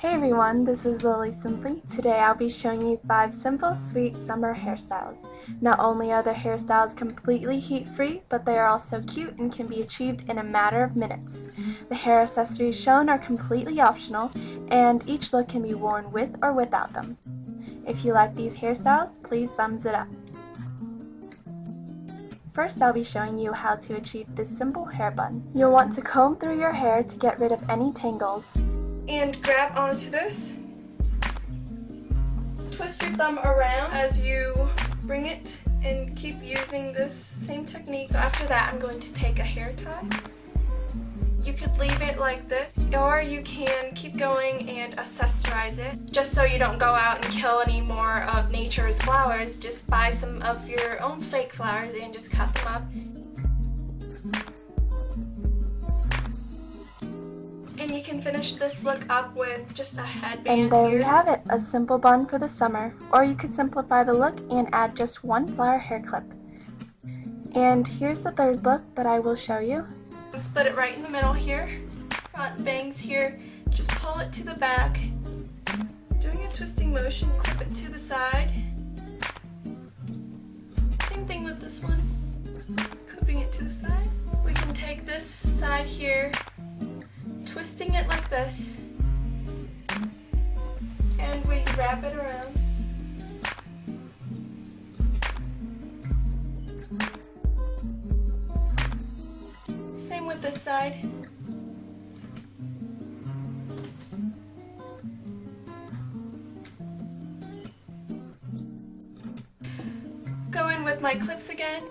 Hey everyone, this is Lily Simply. Today I'll be showing you 5 simple, sweet summer hairstyles. Not only are the hairstyles completely heat free, but they are also cute and can be achieved in a matter of minutes. The hair accessories shown are completely optional, and each look can be worn with or without them. If you like these hairstyles, please thumbs it up. First I'll be showing you how to achieve this simple hair bun. You'll want to comb through your hair to get rid of any tangles and grab onto this. Twist your thumb around as you bring it and keep using this same technique. So after that, I'm going to take a hair tie. You could leave it like this, or you can keep going and accessorize it. Just so you don't go out and kill any more of nature's flowers, just buy some of your own fake flowers and just cut them up And you can finish this look up with just a headband And there here. we have it, a simple bun for the summer. Or you could simplify the look and add just one flower hair clip. And here's the third look that I will show you. Split it right in the middle here. Front bangs here. Just pull it to the back. Doing a twisting motion, clip it to the side. Same thing with this one. Clipping it to the side. We can take this side here twisting it like this and we wrap it around. Same with this side. Go in with my clips again.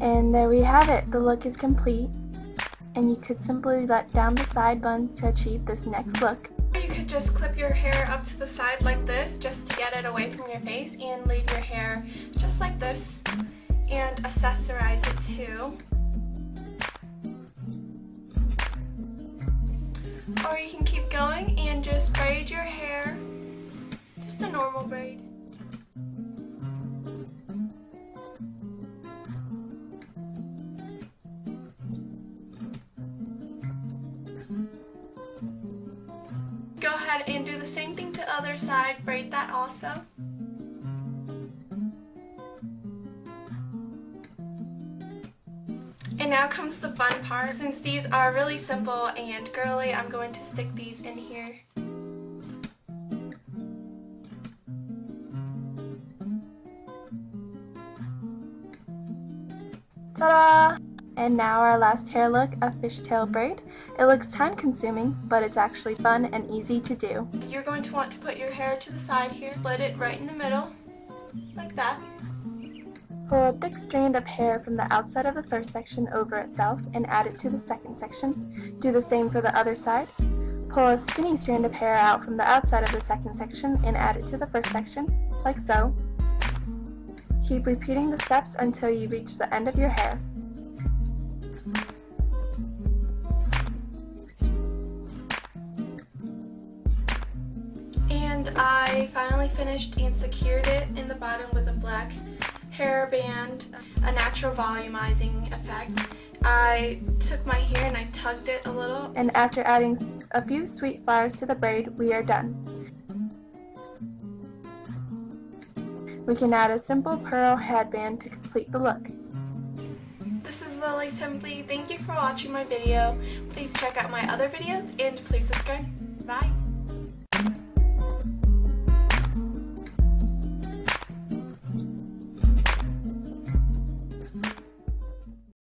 And there we have it, the look is complete. And you could simply let down the side buns to achieve this next look. You could just clip your hair up to the side like this just to get it away from your face and leave your hair just like this and accessorize it too. Or you can keep going and just braid your hair, just a normal braid. Side, braid that also. And now comes the fun part. Since these are really simple and girly, I'm going to stick these in here. Ta-da! And now our last hair look, a fishtail braid. It looks time consuming, but it's actually fun and easy to do. You're going to want to put your hair to the side here, split it right in the middle, like that. Pull a thick strand of hair from the outside of the first section over itself and add it to the second section. Do the same for the other side. Pull a skinny strand of hair out from the outside of the second section and add it to the first section, like so. Keep repeating the steps until you reach the end of your hair. And I finally finished and secured it in the bottom with a black hairband, a natural volumizing effect. I took my hair and I tugged it a little. And after adding a few sweet flowers to the braid, we are done. We can add a simple pearl headband to complete the look. This is Lily Simply. Thank you for watching my video. Please check out my other videos and please subscribe. Bye!